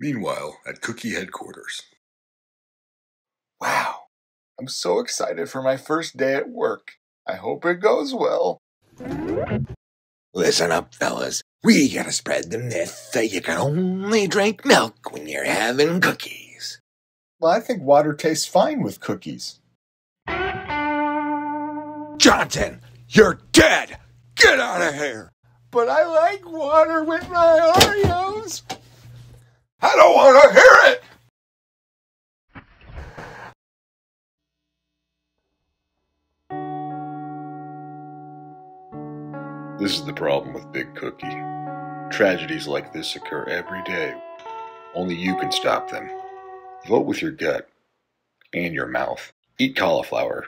Meanwhile, at Cookie headquarters. Wow, I'm so excited for my first day at work. I hope it goes well. Listen up, fellas. We gotta spread the myth that you can only drink milk when you're having cookies. Well, I think water tastes fine with cookies. Johnson, you're dead! Get out of here! But I like water with my Oreos. I don't want to hear it! This is the problem with Big Cookie. Tragedies like this occur every day. Only you can stop them. Vote with your gut and your mouth. Eat cauliflower